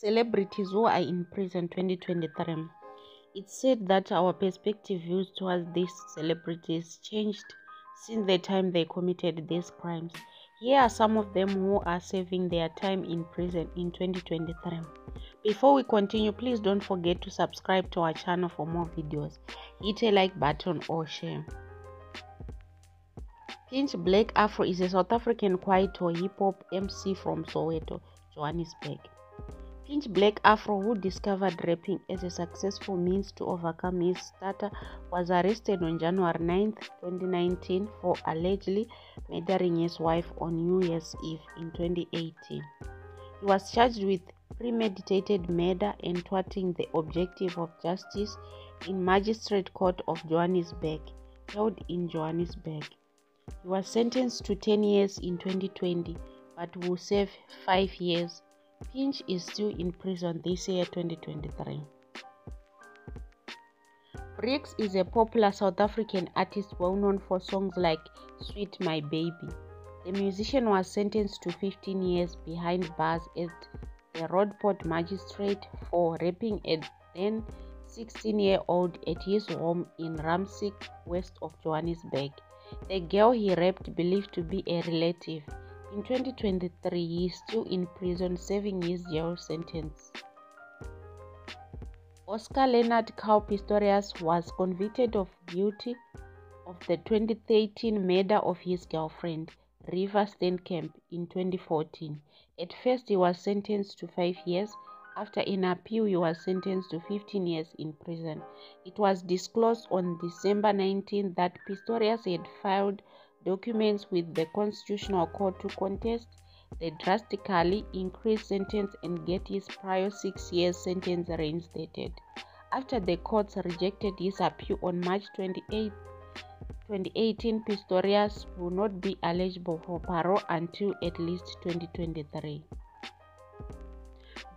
Celebrities who are in prison 2023. It's said that our perspective views towards these celebrities changed since the time they committed these crimes. Here are some of them who are serving their time in prison in 2023. Before we continue, please don't forget to subscribe to our channel for more videos. Hit a like button or share. Pitch Black Afro is a South African kwaito hip hop MC from Soweto, Johannesburg. Pitch Black Afro, who discovered rapping as a successful means to overcome his stutter, was arrested on January 9, 2019 for allegedly murdering his wife on New Year's Eve in 2018. He was charged with premeditated murder and thwarting the objective of justice in Magistrate Court of Johannesburg, held in Johannesburg. He was sentenced to 10 years in 2020 but will serve 5 years Pitch is still in prison this year 2023. Brickz is a popular South African artist well known for songs like Sweet My Baby. The musician was sentenced to 15 years behind bars at the Roodepoort magistrate for raping a then 16 year old at his home in Ruimsig, west of Johannesburg. The girl he raped believed to be a relative in 2023, he is still in prison serving his jail sentence. Oscar Leonard Carl Pistorius was convicted of guilty of the 2013 murder of his girlfriend, Reeva Steenkamp, in 2014. At first, he was sentenced to five years. After an appeal, he was sentenced to 15 years in prison. It was disclosed on December 19 that Pistorius had filed documents with the Constitutional Court to contest the drastically increased sentence and get his prior six years sentence reinstated. After the courts rejected his appeal on March 28, 2018, Pistorius will not be eligible for parole until at least 2023.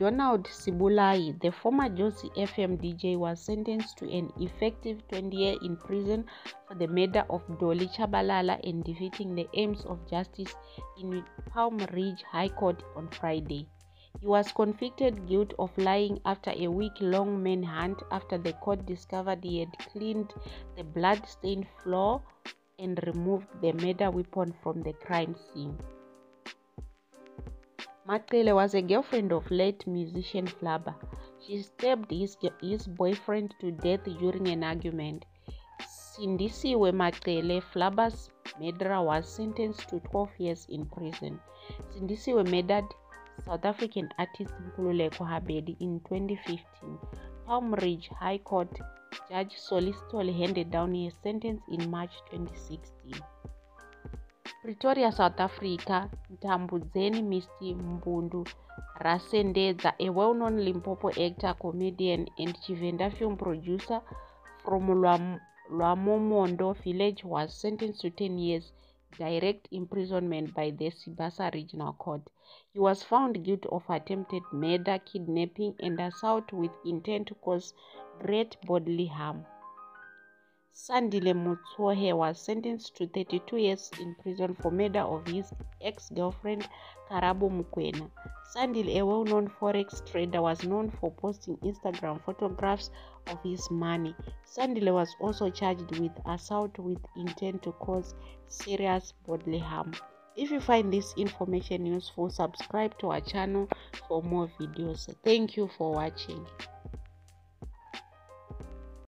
Donald Sebolai, the former Jozi FM DJ, was sentenced to an effective 20 years in prison for the murder of Dolly Chabalala and defeating the aims of justice in Palm Ridge High Court on Friday. He was convicted guilty of lying after a week-long manhunt after the court discovered he had cleaned the blood-stained floor and removed the murder weapon from the crime scene. Maqele was a girlfriend of late musician Flabba. She stabbed his, his boyfriend to death during an argument. Sindisiwe Maqele, Flabba's murderer, was sentenced to 12 years in prison. Sindisiwe murdered South African artist Nkululeko Habedi in 2015. Palm Ridge High Court Judge Solistol handed down his sentence in March 2016. Pretoria, South Africa, Mtambudzeni Misty Mbundu Rasendedza, a well-known Limpopo actor, comedian, and Chivenda film producer from Lwamomondo village was sentenced to 10 years direct imprisonment by the Sibasa Regional Court. He was found guilty of attempted murder, kidnapping, and assault with intent to cause great bodily harm. Sandile Motsohe was sentenced to 32 years in prison for murder of his ex-girlfriend Karabo Mukwena. Sandile, a well-known forex trader, was known for posting Instagram photographs of his money. Sandile was also charged with assault with intent to cause serious bodily harm. If you find this information useful, subscribe to our channel for more videos. Thank you for watching.